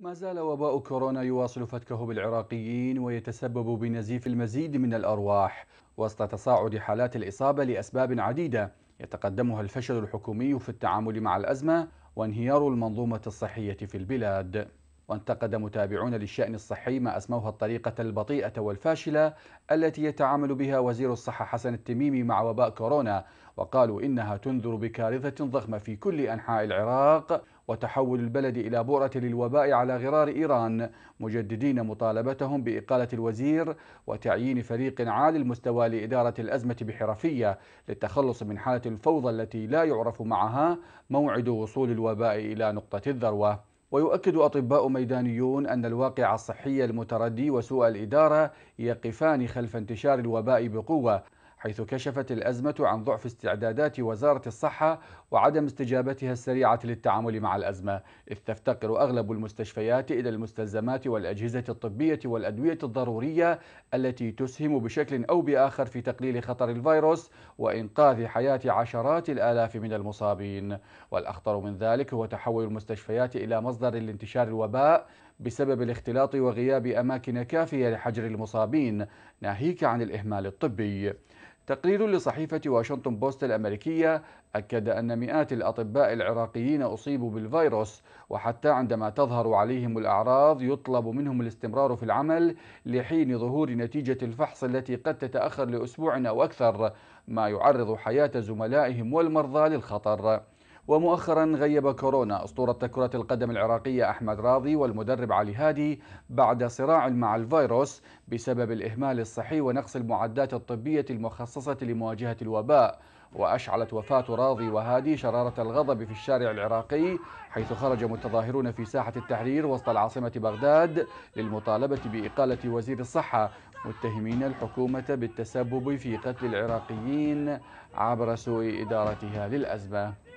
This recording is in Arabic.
ما زال وباء كورونا يواصل فتكه بالعراقيين ويتسبب بنزيف المزيد من الأرواح وسط تصاعد حالات الإصابة لأسباب عديدة يتقدمها الفشل الحكومي في التعامل مع الأزمة وانهيار المنظومة الصحية في البلاد. وانتقد متابعون للشأن الصحي ما أسموها الطريقة البطيئة والفاشلة التي يتعامل بها وزير الصحة حسن التميمي مع وباء كورونا وقالوا إنها تنذر بكارثة ضخمة في كل أنحاء العراق وتحول البلد إلى بؤرة للوباء على غرار إيران مجددين مطالبتهم بإقالة الوزير وتعيين فريق عالي المستوى لإدارة الأزمة بحرفية للتخلص من حالة الفوضى التي لا يعرف معها موعد وصول الوباء إلى نقطة الذروة. ويؤكد أطباء ميدانيون أن الواقع الصحي المتردي وسوء الإدارة يقفان خلف انتشار الوباء بقوة حيث كشفت الأزمة عن ضعف استعدادات وزارة الصحة وعدم استجابتها السريعة للتعامل مع الأزمة إذ تفتقر أغلب المستشفيات إلى المستلزمات والأجهزة الطبية والأدوية الضرورية التي تسهم بشكل أو بآخر في تقليل خطر الفيروس وإنقاذ حياة عشرات الآلاف من المصابين. والأخطر من ذلك هو تحول المستشفيات إلى مصدر لانتشار الوباء بسبب الاختلاط وغياب أماكن كافية لحجر المصابين ناهيك عن الإهمال الطبي. تقرير لصحيفة واشنطن بوست الأمريكية أكد أن مئات الأطباء العراقيين أصيبوا بالفيروس وحتى عندما تظهر عليهم الأعراض يطلب منهم الاستمرار في العمل لحين ظهور نتيجة الفحص التي قد تتأخر لأسبوع أو أكثر ما يعرض حياة زملائهم والمرضى للخطر. ومؤخرا غيب كورونا. أسطورة كرة القدم العراقية أحمد راضي والمدرب علي هادي بعد صراع مع الفيروس بسبب الإهمال الصحي ونقص المعدات الطبية المخصصة لمواجهة الوباء. وأشعلت وفاة راضي وهادي شرارة الغضب في الشارع العراقي حيث خرج متظاهرون في ساحة التحرير وسط العاصمة بغداد للمطالبة بإقالة وزير الصحة. متهمين الحكومة بالتسبب في قتل العراقيين عبر سوء إدارتها للأزمة.